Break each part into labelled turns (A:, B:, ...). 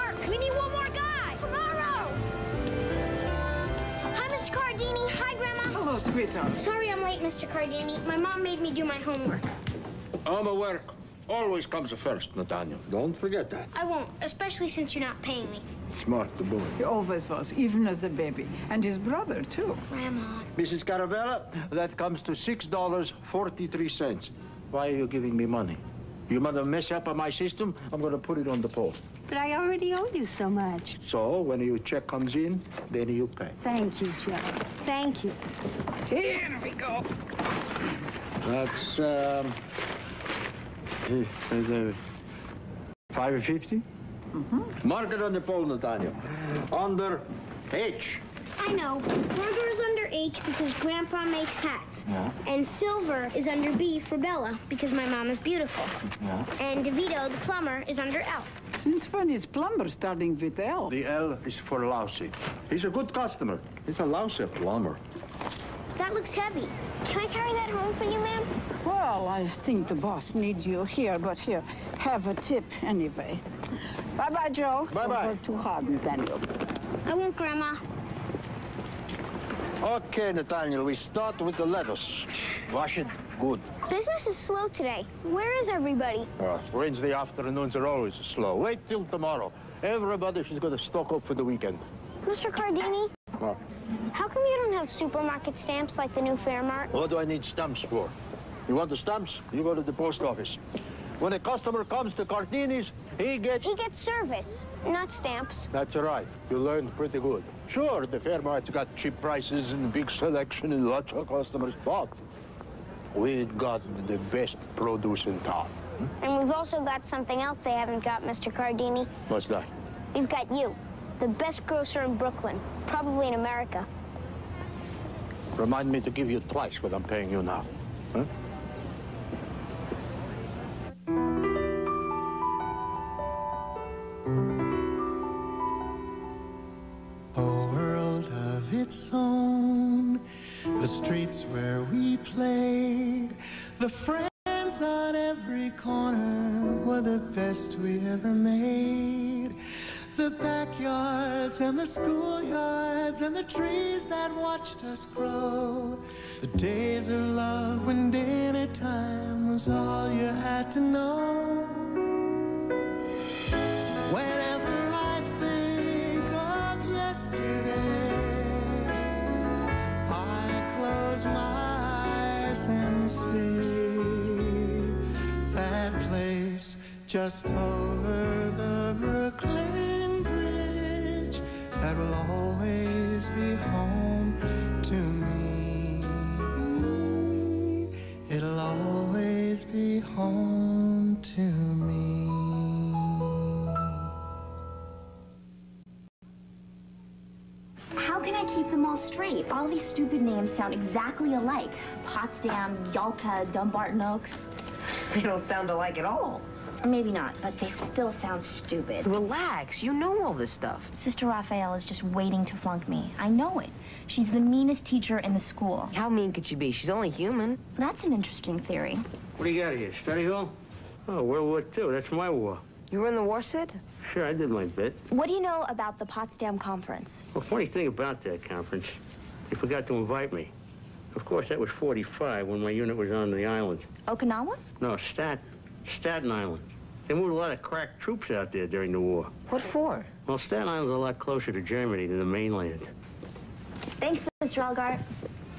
A: work. We need one more guy. Tomorrow. Hi, Mr. Cardini. Hi, Grandma.
B: Hello, sweetheart.
A: Sorry I'm late, Mr. Cardini. My mom made me do my homework.
C: Homework always comes first, Nathaniel. Don't forget that.
A: I won't, especially since you're not paying me.
C: Smart the boy.
B: He always was, even as a baby. And his brother, too.
A: Grandma.
C: Mrs. Caravella, that comes to $6.43. Why are you giving me money? You mother mess up on my system, I'm gonna put it on the post.
D: But I already owe you so much.
C: So when your check comes in, then you pay.
D: Thank you, Joe. Thank you.
B: Here we go.
C: That's, um... eh, eh, 550? Mm-hmm. Mark it on the pole, Nathaniel. Under H.
A: I know. Burger is under H because Grandpa makes hats.
C: Yeah.
A: And silver is under B for Bella because my mom is beautiful.
C: Yeah.
A: And DeVito, the plumber, is under L.
B: Since when is plumber starting with L?
C: The L is for lousy. He's a good customer. He's a lousy plumber.
A: That looks heavy. Can I carry that home for you, ma'am?
B: Well, I think the boss needs you here, but here, have a tip anyway. Bye-bye, Joe.
C: Bye-bye.
B: Don't work too hard, Nathaniel.
A: I won't, Grandma.
C: Okay, Nathaniel, we start with the lettuce. Wash it good.
A: Business is slow today. Where is everybody?
C: Uh, Wednesday afternoons are always slow. Wait till tomorrow. Everybody is going to stock up for the weekend.
A: Mr. Cardini,
C: What?
A: how come you don't have supermarket stamps like the new Fairmart?
C: What do I need stamps for? You want the stamps? You go to the post office. When a customer comes to Cardini's, he gets...
A: He gets service, not stamps.
C: That's right. You learned pretty good. Sure, the Fairmart's got cheap prices and big selection and lots of customers, but we've got the best produce in town. Hmm?
A: And we've also got something else they haven't got, Mr. Cardini.
C: What's that?
A: We've got you, the best grocer in Brooklyn, probably in America.
C: Remind me to give you twice what I'm paying you now. Huh?
E: And the schoolyards and the trees that watched us grow. The days of love when dinner time was all you had to know. Whenever I think of yesterday, I close my eyes and see that place just over the Brooklyn that will always be home to me. It'll always be home to me.
F: How can I keep them all straight? All these stupid names sound exactly alike. Potsdam, Yalta, Dumbarton Oaks.
G: They don't sound alike at all.
F: Maybe not, but they still sound stupid.
G: Relax, you know all this stuff.
F: Sister Raphael is just waiting to flunk me. I know it. She's the meanest teacher in the school.
G: How mean could she be? She's only human.
F: That's an interesting theory.
H: What do you got here? Study hall? Oh, World War II. That's my war.
G: You were in the war, Sid?
H: Sure, I did my bit.
F: What do you know about the Potsdam Conference?
H: Well, funny thing about that conference, they forgot to invite me. Of course, that was 45 when my unit was on the island.
F: Okinawa?
H: No, Staten. Staten Island. They moved a lot of crack troops out there during the war.
G: What for?
H: Well, Staten Island's a lot closer to Germany than the mainland.
F: Thanks, Mr. Elgart.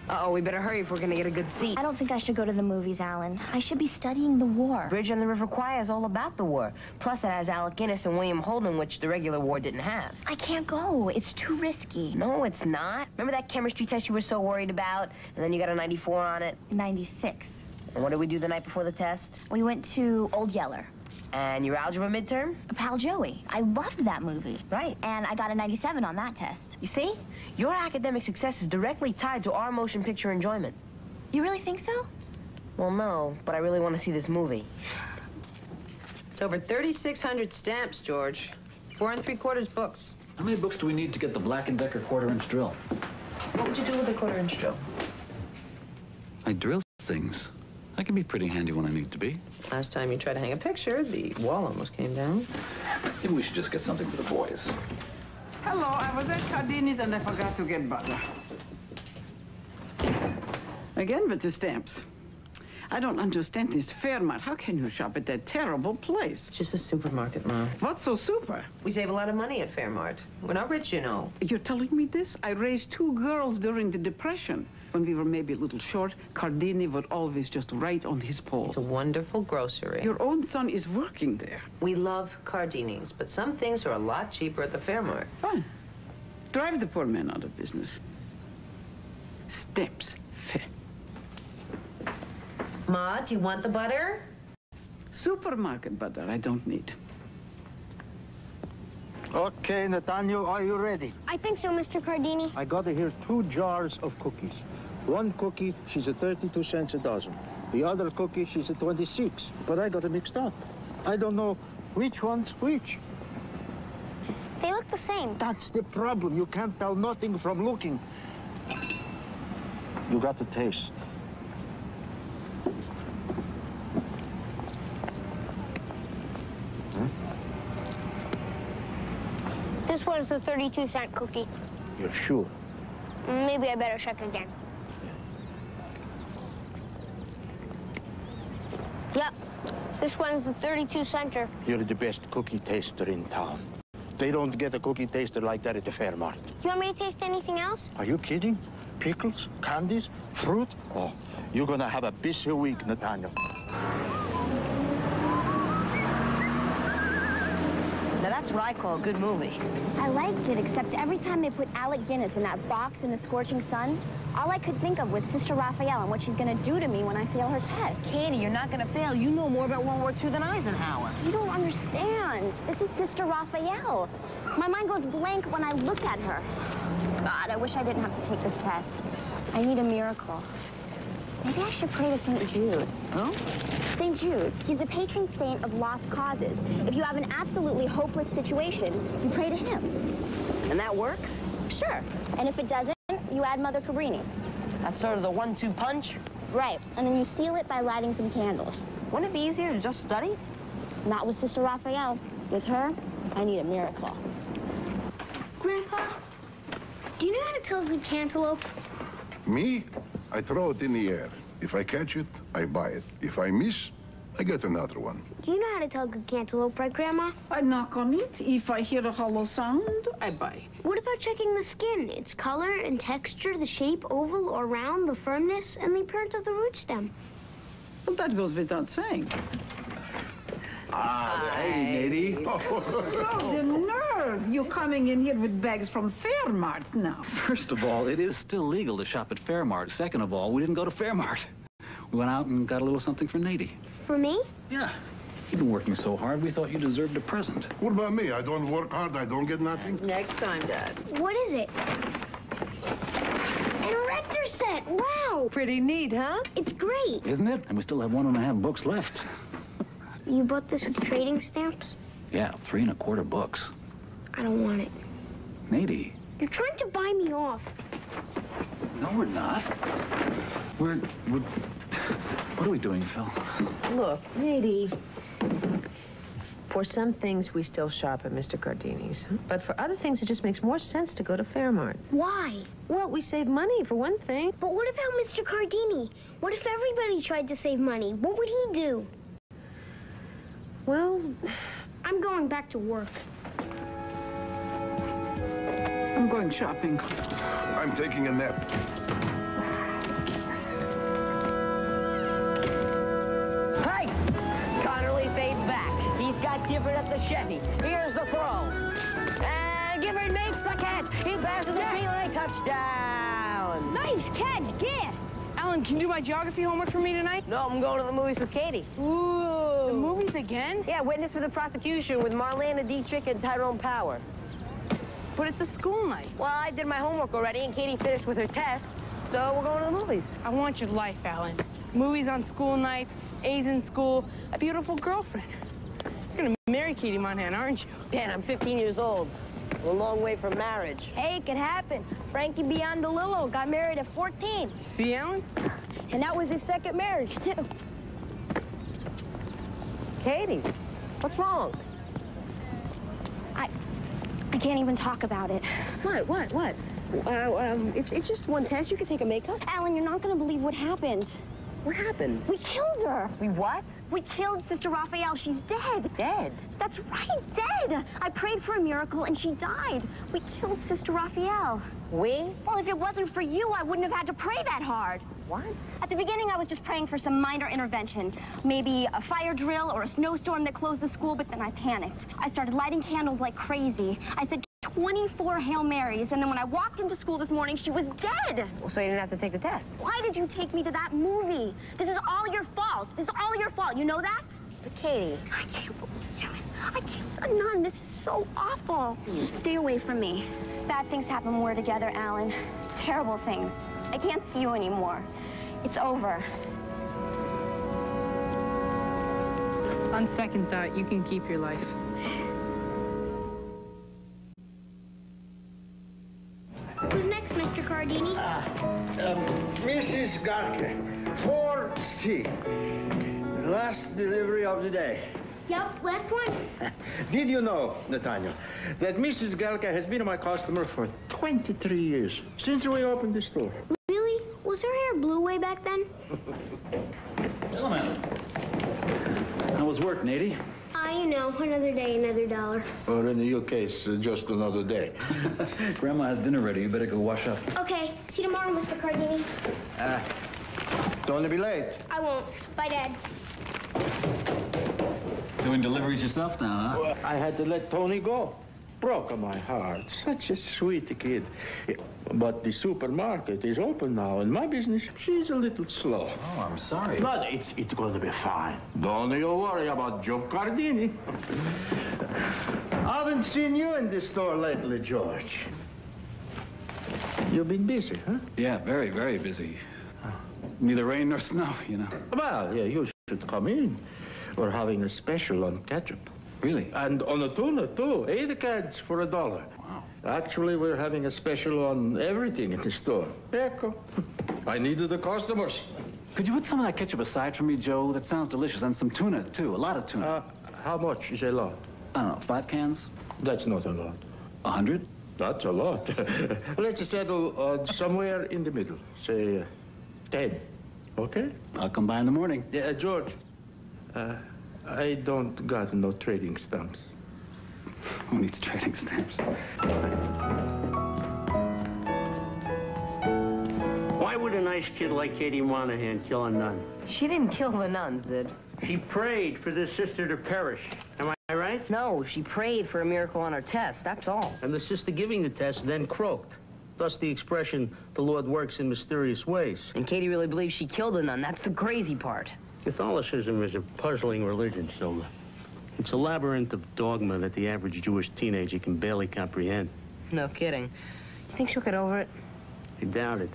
G: Uh-oh, we better hurry if we're gonna get a good seat.
F: I don't think I should go to the movies, Alan. I should be studying the war.
G: Bridge on the River Kwai is all about the war. Plus, it has Alec Guinness and William Holden, which the regular war didn't have.
F: I can't go. It's too risky.
G: No, it's not. Remember that chemistry test you were so worried about? And then you got a 94 on it?
F: 96.
G: And what did we do the night before the test?
F: We went to Old Yeller.
G: And your algebra midterm?
F: Pal Joey. I loved that movie.
G: Right.
F: And I got a 97 on that test.
G: You see? Your academic success is directly tied to our motion picture enjoyment.
F: You really think so?
G: Well, no, but I really want to see this movie.
I: It's over 3,600 stamps, George. Four and three quarters books.
J: How many books do we need to get the Black & Decker quarter-inch drill?
I: What would you do with a quarter inch drill?
J: I drill things. I can be pretty handy when I need to be.
I: Last time you tried to hang a picture, the wall almost came down.
J: Maybe we should just get something for the boys.
B: Hello, I was at Cardini's and I forgot to get butter. Again with the stamps. I don't understand this Fairmart. How can you shop at that terrible place?
I: It's just a supermarket, Mom.
B: What's so super?
I: We save a lot of money at Fairmart. We're not rich, you know.
B: You're telling me this? I raised two girls during the Depression. When we were maybe a little short, Cardini would always just write on his pole.
I: It's a wonderful grocery.
B: Your own son is working there.
I: We love Cardini's, but some things are a lot cheaper at the Fairmart.
B: Fine. Drive the poor man out of business. Steps. Fair.
I: Ma, do you want the butter?
B: Supermarket butter I don't need.
C: Okay, Nathaniel, are you ready?
A: I think so, Mr. Cardini.
C: I got here two jars of cookies. One cookie, she's at 32 cents a dozen. The other cookie, she's at 26. But I got it mixed up. I don't know which one's which.
A: They look the same.
C: That's the problem. You can't tell nothing from looking. You got to taste.
A: This one's the 32 cent cookie.
C: You're sure?
A: Maybe I better check again. Yep. This one's the 32 center.
C: You're the best cookie taster in town. They don't get a cookie taster like that at the fair Fairmart.
A: You want me to taste anything else?
C: Are you kidding? Pickles, candies, fruit? Oh, you're gonna have a busy week, Nathaniel.
G: Now that's what I call a good movie.
F: I liked it, except every time they put Alec Guinness in that box in the scorching sun, all I could think of was Sister Raphael and what she's gonna do to me when I fail her test.
G: Katie, you're not gonna fail. You know more about World War II than Eisenhower.
F: You don't understand. This is Sister Raphael. My mind goes blank when I look at her. God, I wish I didn't have to take this test. I need a miracle. Maybe I should pray to St. Jude.
G: Huh?
F: St. Jude, he's the patron saint of lost causes. If you have an absolutely hopeless situation, you pray to him.
G: And that works?
F: Sure. And if it doesn't, you add Mother Cabrini.
G: That's sort of the one-two punch?
F: Right. And then you seal it by lighting some candles.
G: Wouldn't it be easier to just study?
F: Not with Sister Raphael. With her, I need a miracle.
A: Grandpa, do you know how to tell a good cantaloupe?
K: Me? I throw it in the air. If I catch it, I buy it. If I miss, I get another one.
A: Do you know how to tell a good cantaloupe, right, Grandma?
B: I knock on it. If I hear a hollow sound, I buy.
A: What about checking the skin? Its color and texture, the shape, oval or round, the firmness, and the appearance of the root stem.
B: Well, that goes without saying.
J: Ah, hey, Nady.
B: So the nerve! You coming in here with bags from Fairmart now.
J: First of all, it is still legal to shop at Fairmart. Second of all, we didn't go to Fairmart. We went out and got a little something for Nady.
A: For me?
J: Yeah. You've been working so hard, we thought you deserved a present.
K: What about me? I don't work hard, I don't get nothing.
I: Next time, Dad.
A: What is it? An erector set! Wow!
I: Pretty neat, huh?
A: It's great.
J: Isn't it? And we still have one and a half books left.
A: You bought this with trading stamps?
J: Yeah, three and a quarter books.
A: I don't want it.
J: Nady.
A: You're trying to buy me off.
J: No, we're not. We're, we're... What are we doing, Phil?
I: Look, Nady. For some things, we still shop at Mr. Cardini's. But for other things, it just makes more sense to go to Fairmart.
A: Why?
I: Well, we save money, for one thing.
A: But what about Mr. Cardini? What if everybody tried to save money? What would he do?
I: Well,
A: I'm going back to work.
B: Going shopping.
K: I'm taking a nap.
G: Hey! Conerly fades back. He's got Gifford at the Chevy. Here's the throw. And Gifford makes the catch. He passes the relay touchdown.
A: Nice catch, Giff!
L: Alan, can you do my geography homework for me tonight?
G: No, I'm going to the movies with Katie.
L: Ooh. The movies again?
G: Yeah, witness for the prosecution with Marlene Dietrich and Tyrone Power.
L: But it's a school night.
G: Well, I did my homework already, and Katie finished with her test, so we're going to the movies.
L: I want your life, Alan. Movies on school nights, A's in school, a beautiful girlfriend. You're gonna marry Katie Monahan, aren't you?
G: Dan, I'm 15 years old. We're A long way from marriage.
A: Hey, it could happen. Frankie Beyond DeLillo got married at 14.
L: See, Alan?
F: And that was his second marriage, too.
G: Katie, what's wrong?
F: Can't even talk about it.
G: What, what, what? Uh, um, it's, it's just one test. You can take a makeup.
F: Alan, you're not gonna believe what happened.
G: What happened?
F: We killed her.
G: We what?
F: We killed Sister Raphael. She's dead.
G: Dead?
F: That's right, dead. I prayed for a miracle and she died. We killed Sister Raphael.
G: We?
F: Well, if it wasn't for you, I wouldn't have had to pray that hard.
G: What?
F: At the beginning, I was just praying for some minor intervention. Maybe a fire drill or a snowstorm that closed the school, but then I panicked. I started lighting candles like crazy. I said 24 Hail Marys, and then when I walked into school this morning, she was dead.
G: Well, so you didn't have to take the test.
F: Why did you take me to that movie? This is all your fault. This is all your fault. You know that?
G: But Katie.
F: I can't believe you. I killed a nun. This is so awful. Stay away from me. Bad things happen when we're together, Alan. Terrible things. I can't see you anymore. It's over.
L: On second thought, you can keep your life.
A: Next, Mr. Cardini?
C: Um, Mrs. Garke, 4C. Last delivery of the day.
A: Yep, last one.
C: Did you know, Nathaniel, that Mrs. Galka has been my customer for 23 years, since we opened the store?
A: Really? Was her hair blue way back then?
J: Gentlemen, how was work, Nady?
A: Ah, you know, another day, another dollar.
C: Or in your case, uh, just another day.
J: Grandma has dinner ready. You better go wash up.
A: Okay, see you tomorrow, Mr. Cardini.
C: Uh, don't be late.
A: I won't. Bye, Dad.
J: Doing deliveries yourself now, huh?
C: Well, I had to let Tony go. Broke my heart. Such a sweet kid. But the supermarket is open now, and my business, she's a little slow.
J: Oh, I'm sorry.
C: But it's, it's going to be fine. Don't you worry about Joe Cardini. I haven't seen you in the store lately, George. You've been busy, huh?
J: Yeah, very, very busy. Neither rain nor snow, you know.
C: Well, yeah, you should come in. We're having a special on ketchup.
J: Really?
C: And on a tuna, too. Eight cans for a dollar.
J: Wow.
C: Actually, we're having a special on everything in the store. Ecco. I needed the customers.
J: Could you put some of that ketchup aside for me, Joe? That sounds delicious. And some tuna, too. A lot of tuna.
C: Uh, how much is a lot?
J: I don't know, five cans?
C: That's not a lot.
J: A hundred?
C: That's a lot. Let's settle uh, somewhere in the middle. Say uh, ten. Okay?
J: I'll come by in the morning.
C: Yeah, uh, George. Uh, I don't got no trading stamps.
J: Who needs trading stamps?
H: Why would a nice kid like Katie Monahan kill a nun?
G: She didn't kill the nun, Sid.
H: She prayed for this sister to perish. Am I right?
G: No, she prayed for a miracle on her test, that's all.
H: And the sister giving the test then croaked. Thus the expression, the Lord works in mysterious ways.
G: And Katie really believes she killed the nun. That's the crazy part.
H: Catholicism is a puzzling religion, Silver. It's a labyrinth of dogma that the average Jewish teenager can barely comprehend.
G: No kidding. You think she'll get over it?
H: I doubt it.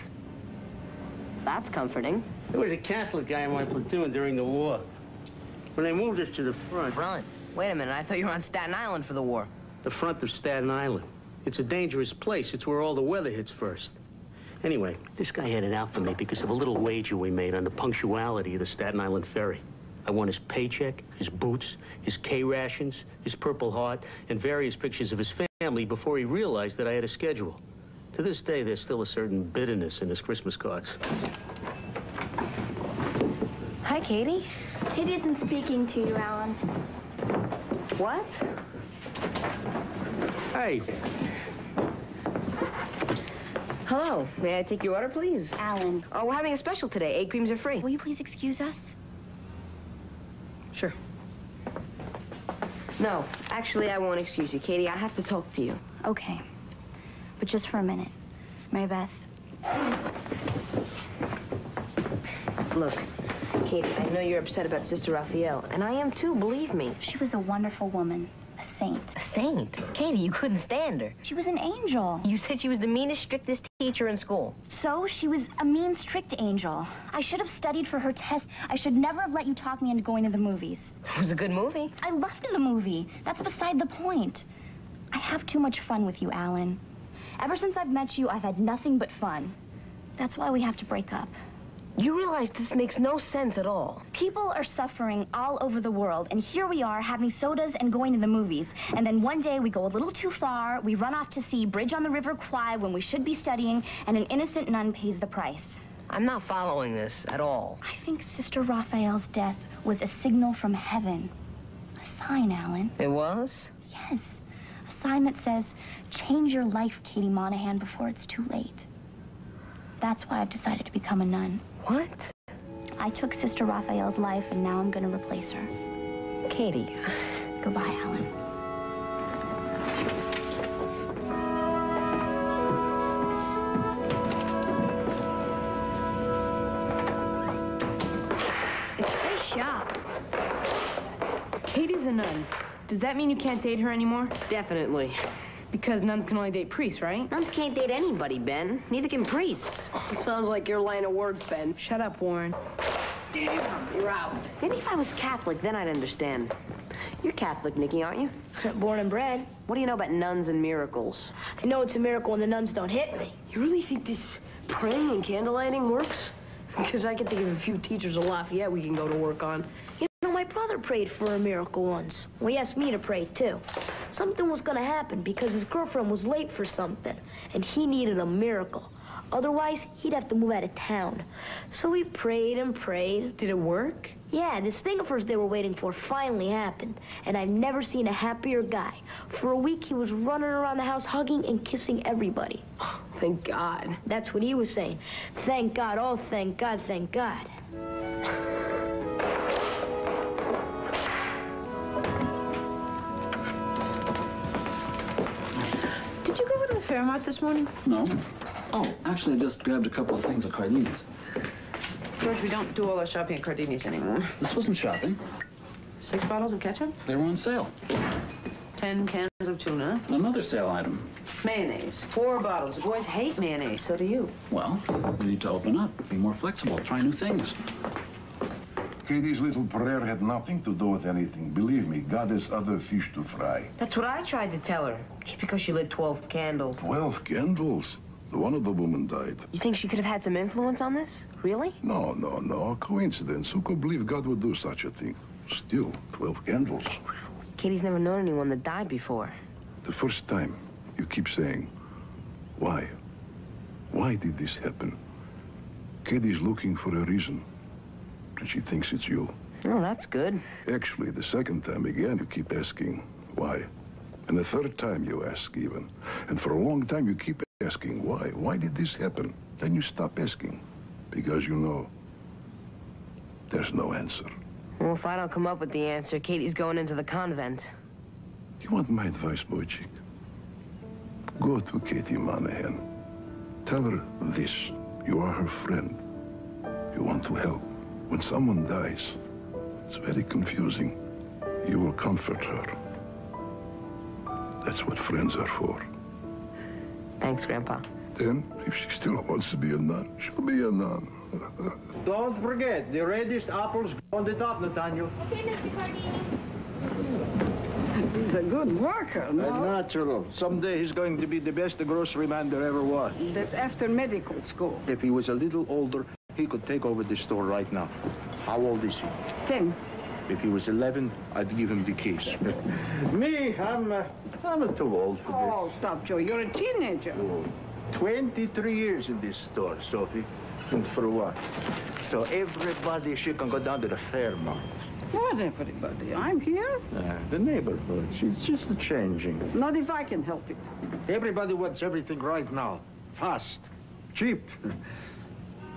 G: That's comforting.
H: There was a Catholic guy in my platoon during the war. When they moved us to the front.
G: Front? Wait a minute, I thought you were on Staten Island for the war.
H: The front of Staten Island. It's a dangerous place. It's where all the weather hits first. Anyway, this guy had it out for me because of a little wager we made on the punctuality of the Staten Island ferry. I won his paycheck, his boots, his K rations, his Purple Heart, and various pictures of his family before he realized that I had a schedule. To this day, there's still a certain bitterness in his Christmas cards.
G: Hi, Katie.
A: It isn't speaking to you, Alan.
G: What?
H: Hey,
G: Hello. May I take your order, please?
A: Alan.
G: Oh, we're having a special today. Egg creams are free.
A: Will you please excuse us?
G: Sure. No, actually, I won't excuse you, Katie. I have to talk to you.
A: Okay. But just for a minute. Mary Beth.
G: Look, Katie, I know you're upset about Sister Raphael, and I am too, believe me.
A: She was a wonderful woman. A saint.
G: A saint? Katie, you couldn't stand her.
A: She was an angel.
G: You said she was the meanest, strictest teacher in school.
A: So she was a mean, strict angel. I should have studied for her test. I should never have let you talk me into going to the movies.
G: It was a good movie.
A: I loved the movie. That's beside the point. I have too much fun with you, Alan. Ever since I've met you, I've had nothing but fun. That's why we have to break up.
G: You realize this makes no sense at all.
F: People are suffering all over the world, and here we are having sodas and going to the movies. And then one day we go a little too far, we run off to see Bridge on the River Kwai when we should be studying, and an innocent nun pays the price.
G: I'm not following this at all.
F: I think Sister Raphael's death was a signal from heaven. A sign, Alan.
G: It was?
F: Yes. A sign that says, change your life, Katie Monahan, before it's too late. That's why I've decided to become a nun.
G: What?
F: I took Sister Raphael's life, and now I'm going to replace her.
G: Katie.
F: Goodbye, Alan.
L: Nice shot. Katie's a nun. Does that mean you can't date her anymore?
G: Definitely.
L: Because nuns can only date priests, right?
G: Nuns can't date anybody, Ben. Neither can priests.
L: Sounds like your line of work, Ben. Shut up, Warren.
G: You're out. Maybe if I was Catholic, then I'd understand. You're Catholic, Nikki, aren't you?
A: Born and bred.
G: What do you know about nuns and miracles?
A: I know it's a miracle when the nuns don't hit me.
L: You really think this praying and candlelighting works? Because I can think of a few teachers of Lafayette we can go to work on.
A: You know, my brother prayed for a miracle once. Well, he asked me to pray, too. Something was gonna happen because his girlfriend was late for something, and he needed a miracle. Otherwise, he'd have to move out of town. So he prayed and prayed.
L: Did it work?
A: Yeah, this thing of hers they were waiting for finally happened. And I've never seen a happier guy. For a week, he was running around the house hugging and kissing everybody.
L: Oh, Thank God.
A: That's what he was saying. Thank God, oh, thank God, thank God.
I: Fairmart this morning?
J: No. Oh, actually, I just grabbed a couple of things at Cardini's.
I: George, we don't do all our shopping at Cardini's anymore.
J: This wasn't shopping.
I: Six bottles of ketchup?
J: They were on sale.
I: Ten cans of tuna.
J: Another sale item.
I: Mayonnaise. Four bottles. The boys hate mayonnaise. So do you.
J: Well, we need to open up, be more flexible, try new things.
K: Katie's little prayer had nothing to do with anything. Believe me, God has other fish to fry.
G: That's what I tried to tell her. Just because she lit 12 candles.
K: Twelve candles. The one of the woman died.
G: You think she could have had some influence on this? Really?
K: No, no, no. Coincidence. Who could believe God would do such a thing? Still, 12 candles.
G: Katie's never known anyone that died before.
K: The first time you keep saying, why? Why did this happen? Katie's looking for a reason. And she thinks it's you.
G: Oh, that's good.
K: Actually, the second time again, you keep asking, why? And the third time you ask even. And for a long time, you keep asking, why? Why did this happen? Then you stop asking. Because you know there's no answer.
G: Well, if I don't come up with the answer, Katie's going into the convent.
K: You want my advice, Boychik? Go to Katie Monahan. Tell her this. You are her friend. You want to help. When someone dies, it's very confusing. You will comfort her. That's what friends are for.
G: Thanks, Grandpa.
K: Then, if she still wants to be a nun, she'll be a nun.
C: Don't forget, the reddest apples on the top, Nathaniel. Okay, Mr. Cardini.
B: He's a good worker,
C: A
B: no?
C: natural. Someday he's going to be the best grocery man there ever was.
B: That's after medical school.
C: If he was a little older, he could take over the store right now. How old is he?
B: Ten.
C: If he was 11, I'd give him the keys. Me, I'm, uh, I'm too old for this.
B: Oh, stop, Joe. You're a teenager.
C: 23 years in this store, Sophie. And for what? So everybody, she can go down to the Fairmart.
B: What, everybody? I'm here.
C: Uh, the neighborhood, she's just changing.
B: Not if I can help it.
C: Everybody wants everything right now. Fast. Cheap.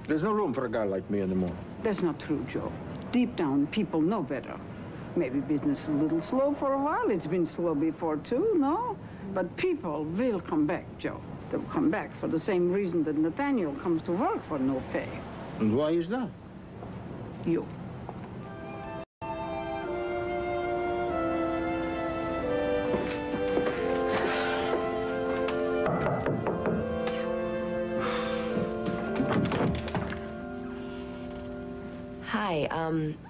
C: There's no room for a guy like me anymore.
B: That's not true, Joe. Deep down, people know better. Maybe business is a little slow for a while. It's been slow before, too, no? But people will come back, Joe. They'll come back for the same reason that Nathaniel comes to work for no pay.
C: And why is that?
B: You.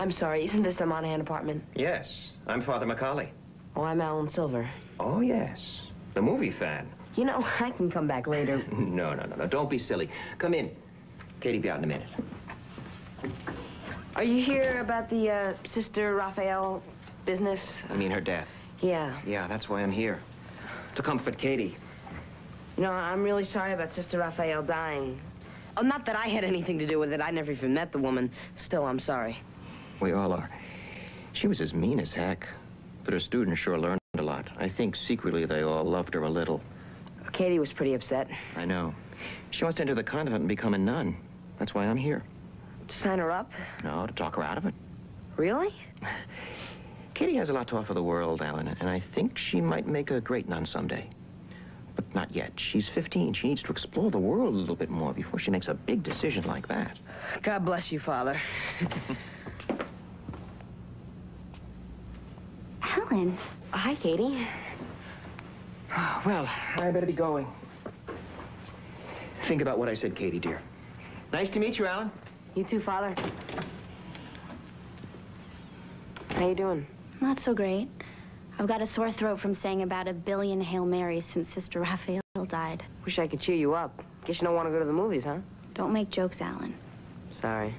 G: I'm sorry. Isn't this the Monahan apartment?
M: Yes, I'm Father McCauley.
G: Oh, I'm Alan Silver.
M: Oh, yes. The movie fan.
G: You know, I can come back later.
M: No, no, no, no. Don't be silly. Come in. Katie be out in a minute.
G: Are you here about the uh, Sister Raphael business?
M: I mean her death.
G: Yeah.
M: Yeah, that's why I'm here. To comfort Katie.
G: You know, I'm really sorry about Sister Raphael dying. Oh, not that I had anything to do with it. I never even met the woman. Still, I'm sorry.
M: We all are. She was as mean as heck. But her students sure learned a lot. I think secretly they all loved her a little.
G: Katie was pretty upset.
M: I know. She wants to enter the convent and become a nun. That's why I'm here.
G: To sign her up?
M: No, to talk her out of it.
G: Really?
M: Katie has a lot to offer the world, Alan, and I think she might make a great nun someday. But not yet. She's 15. She needs to explore the world a little bit more before she makes a big decision like that.
G: God bless you, Father.
F: Alan.
G: Hi, Katie.
M: Well, I better be going. Think about what I said, Katie, dear. Nice to meet you, Alan.
G: You too, Father. How you doing?
F: Not so great. I've got a sore throat from saying about a billion Hail Marys since Sister Raphael died.
G: Wish I could cheer you up. Guess you don't want to go to the movies, huh?
F: Don't make jokes, Alan.
G: Sorry.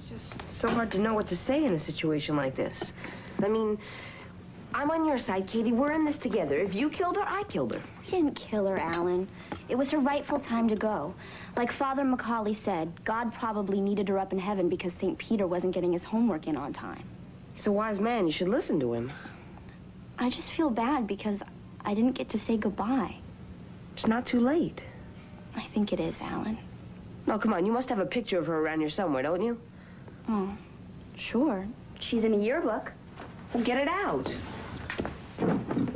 G: It's just so hard to know what to say in a situation like this. I mean, I'm on your side, Katie. We're in this together. If you killed her, I killed her.
F: We didn't kill her, Alan. It was her rightful time to go. Like Father McCauley said, God probably needed her up in heaven because St. Peter wasn't getting his homework in on time.
G: He's a wise man. You should listen to him.
F: I just feel bad because I didn't get to say goodbye.
G: It's not too late.
F: I think it is, Alan.
G: No, come on. You must have a picture of her around here somewhere, don't you?
F: Oh, sure. She's in a yearbook.
G: Well, get it out.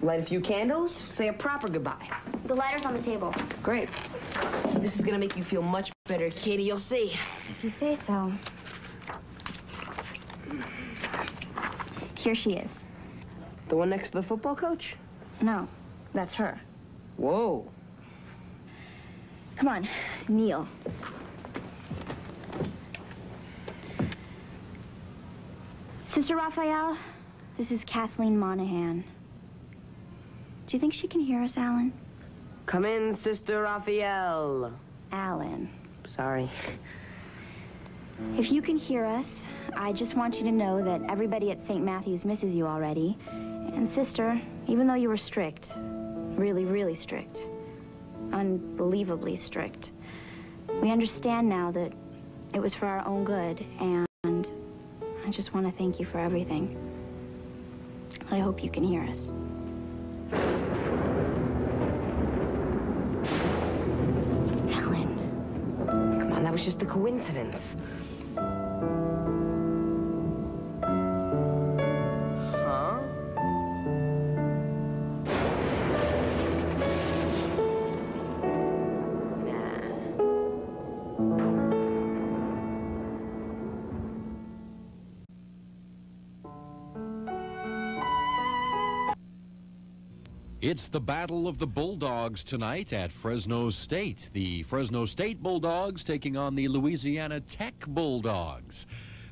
G: Light a few candles, say a proper goodbye.
F: The lighter's on the table.
G: Great. This is gonna make you feel much better, Katie. You'll see.
F: If you say so. Here she is.
G: The one next to the football coach?
F: No, that's her.
G: Whoa.
F: Come on, kneel. Sister Raphael, this is Kathleen Monahan. Do you think she can hear us, Alan?
G: Come in, Sister Raphael.
F: Alan.
G: Sorry.
F: If you can hear us, I just want you to know that everybody at St. Matthew's misses you already. And sister, even though you were strict, really, really strict, unbelievably strict, we understand now that it was for our own good, and I just want to thank you for everything. I hope you can hear us.
G: Was just a coincidence.
N: It's the Battle of the Bulldogs tonight at Fresno State. The Fresno State Bulldogs taking on the Louisiana Tech Bulldogs.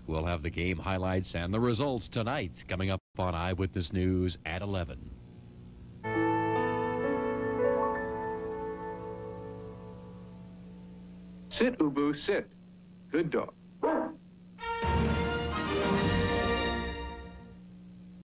N: We'll have the game highlights and the results tonight coming up on Eyewitness News at 11.
O: Sit, Ubu, sit. Good dog.